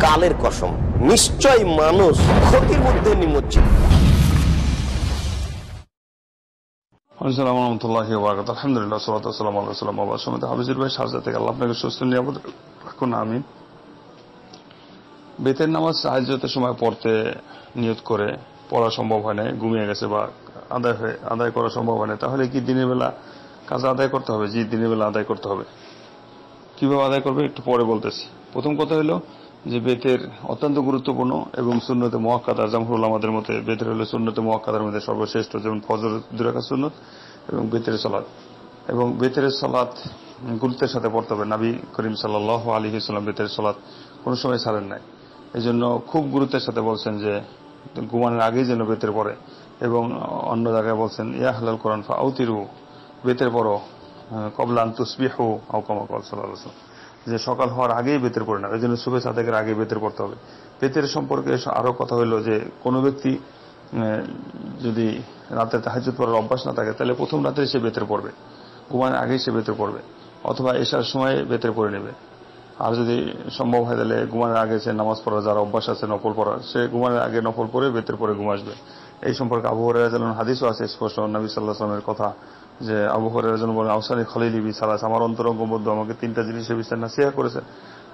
কালের কসম, নিশ্চয় মানুষ ক্ষতির মধ্যে নিমজ্জিত। আপনাকে সুস্থ আমিন। বেতের নামাজ সাহায্যতের সময় পড়তে নিয়ত করে পড়া সম্ভব হয় ঘুমিয়ে গেছে বা আদায় হয়ে আদায় করা সম্ভব হয় না তাহলে কি দিনের বেলা কাজ আদায় করতে হবে জি দিনের বেলা আদায় করতে হবে। কীভাবে আদায় করবে একটু পরে বলতেছি। প্রথম কথা হলো যে বেতের অত্যন্ত গুরুত্বপূর্ণ এবং সুন্নতে মহাক্কাদার জামহুল আমাদের মতে বেতের হলো সুন্নতে মহাক্কাদার মধ্যে সর্বশ্রেষ্ঠ, যেমন ফজর দুরাকা সুন্নত এবং বেতের সলাদ এবং বেতের সলাদ গুরুত্বের সাথে পড়তে হবে। নাবি করিম সাল্লাহ আলী ইসলাম বেতের সলাদ কোনো সময় ছাড়েন নাই। এই জন্য খুব গুরুত্বের সাথে বলছেন যে ঘুমানোর আগেই যেন বেতের পড়ে এবং অন্য জায়গায় বলছেন, ইয়া হালাল কোরআন ফা আউতিরু বেতের পড়ো কবলান তুসবিহু আউকামা কল সাল্লাহ যে সকাল হওয়ার আগেই বেতের পড়ে না এই জন্য শুভে সাদেকের আগে বেতের পড়তে হবে। বেতের সম্পর্কে আরও কথা হলো যে, কোনো ব্যক্তি যদি রাতে তাহাজুদ পড়ার অভ্যাস না থাকে, তাহলে প্রথম রাতে সে বেতের পড়বে। ঘুমানোর আগেই সে বেতের পড়বে। অথবা এসার সময় বেতের পড়ে নেবে। আর যদি সম্ভব হয়, তাহলে ঘুমানোর আগে সে নামাজ পড়ার যার অভ্যাস আছে, নফল পড়ার, সে ঘুমানোর আগে নফল পড়ে বেতের পরে ঘুম আসবে। এই সম্পর্কে আবু হরাইরা যেমন হাদিসও আছে স্পষ্ট। নবী সাল্লাহ আসলামের কথা যে আবু হরাইরা যেন বলেন, আউসানি খলিলিবি সালাস। আমার অন্তরঙ্গ বন্ধু আমাকে তিনটা জিনিসের বিষয়ে নাসিহা করেছে।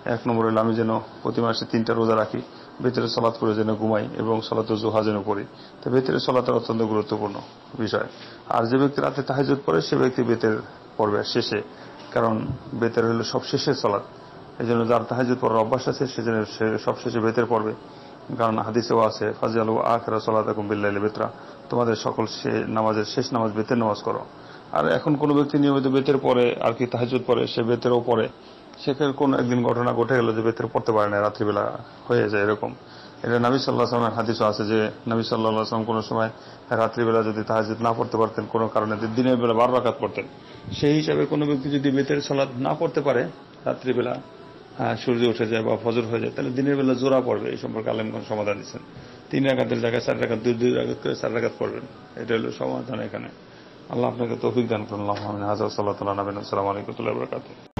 এক নম্বর হলো, আমি যেন প্রতি মাসে তিনটা রোজা রাখি, ভেতরে সলাৎ করে যেন ঘুমাই এবং সলাত জোহা যেন করি তো ভেতরে সলাতের অত্যন্ত গুরুত্বপূর্ণ বিষয়। আর যে ব্যক্তি রাতে তাহাজুদ পড়ে, সে ব্যক্তি বেতের পড়বে শেষে। কারণ বেতের হলো সব শেষের সলাৎ এই জন্য যার তাহাজুদ পড়ার অভ্যাস আছে, সে সেজন্য সে শেষে বেতের পড়বে। কারণ হাদিসেও আছে ফাজিয়ালু আখরা সলাত বিল্লাইল বেতরা। তোমাদের সকল নামাজের শেষ নামাজ বেতের নামাজ করো। আর এখন কোনো ব্যক্তি নিয়মিত বেতের পরে আর কি তাহাজুদ পরে, সে বেতেরও পড়ে সেখানে কোন একদিন ঘটনা ঘটে গেল যে বেতের পড়তে পারে না, রাত্রিবেলা হয়ে যায় এরকম। এটা নবী সাল্লাহ আসলামের হাদিসও আছে যে নবী সাল্লাহ আসলাম কোনো সময় রাত্রিবেলা যদি তাহাজুদ না পড়তে পারতেন, কোনো কারণে দিনের বেলা বারো রাকাত পড়তেন, সেই হিসাবে কোনো ব্যক্তি যদি বেতের সালাদ না পড়তে পারে, রাত্রিবেলা সূর্য উঠে যায় বা ফজর হয়ে যায়, তাহলে দিনের বেলা জোড়া পড়বে, এই সম্পর্কে আলেমগঞ্জ সমাধান দিচ্ছেন। তিন আঘাতের জায়গায় চার আঘাত দুই দুই আঘাত করে চার আঘাত পড়বেন। এটা হলো সমাধান এখানে। আল্লাহ আপনাকে তৌফিক দান করুন। আল্লাহ হাজার সাল্লাহ নবীন। আসসালামু আলাইকুম। বরকাত